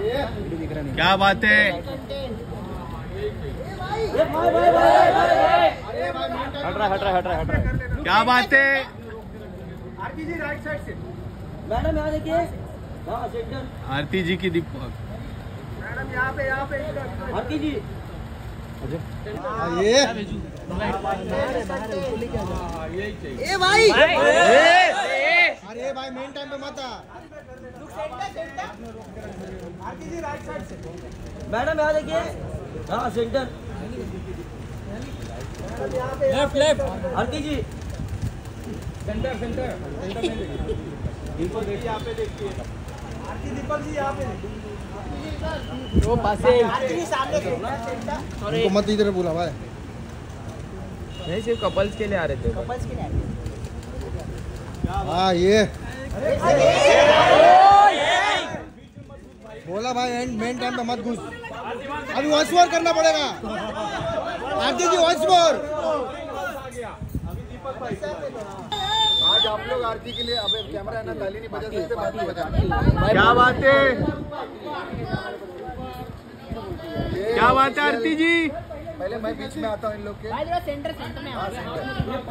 क्या बात है? हट रहा हट रहा हट रहा हट रहा क्या बात है? मैडम यहाँ देखिए। हाँ आरती जी की दीपक मैडम यहाँ पे यहाँ पे। आरती जी। ये। ए भाई। आ मैडम यहाँ देखिए। हाँ centre left left Aarti ji centre centre Deepak ji यहाँ पे देखिए। आरती दीपक जी यहाँ पे वो पासे। उनको मत इधर बोला भाई। नहीं सिर्फ़ कपल्स के लिए आ रहे थे। कपल्स के लिए आ रहे थे। हाँ ये। बोला भाई एंड मेन टाइम पे मत घुस। अभी वॉइस मोर करना पड़ेगा। आरती जी वॉइस मोर आज आप लोग आरती के लिए अबे कैमरा है ना ताली नहीं बजा सकते बाद में बजा क्या बात है? क्या बात है आरती जी? पहले मैं बीच में आता हूँ इन लोग के। भाई जरा सेंटर सेंटर में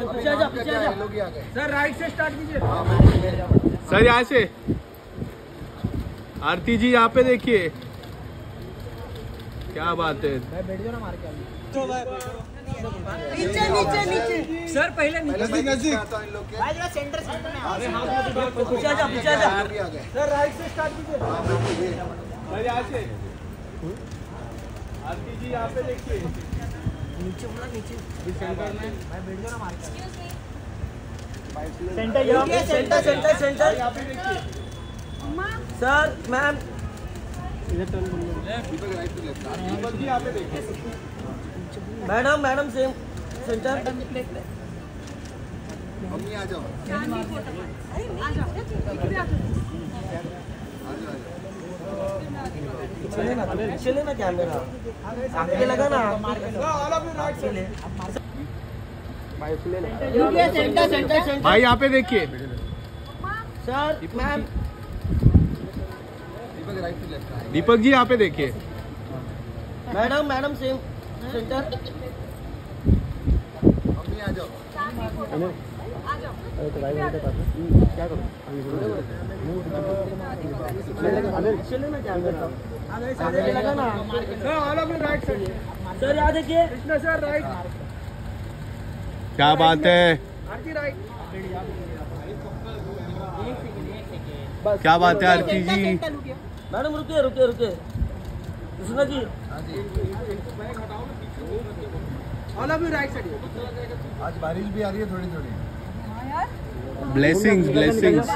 पीछे पीछे लोग ही आ गए। सर राइट से स्टार्ट कीजिए। सर यहाँ से। आरती जी यहाँ पे देखिए। क्या बात है। नीचे नीचे नीचे। सर पहले नज़दीक नज़दीक आता हूँ इन लोग के। भाई जरा सेंटर सेंटर में आओ पीछे आ जा पीछे आ जा ही आ सर राइट से स्टार्ट कीजिए। सर यहाँ से। आरती जी यहाँ पे देखिए। सेंटर सेंटर सेंटर सेंटर यहाँ पे देखिए। Sir ma'am. दीपक जी यहाँ पे देखिए। Madam madam same centre. Mummy आ जाओ। चले ना चले ना कैमरा आगे लगा ना चले सेंटर सेंटर सेंटर भाई यहाँ पे देखिए। Sir ma'am Deepak right left Deepak ji यहाँ पे देखिए। Madam madam same centre mummy आ जाओ। चले ना कैमरा आगे लगा ना sir all of right side sir यहाँ देखिए कृष्णा सर राइट क्या बात है? क्या बात है आरती जी? मैडम रुके रुके रुके Krishna ji. All of right side आज बारिश भी आ रही है थोड़ी थोड़ी blessings blessings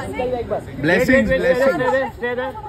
blessings. blessings.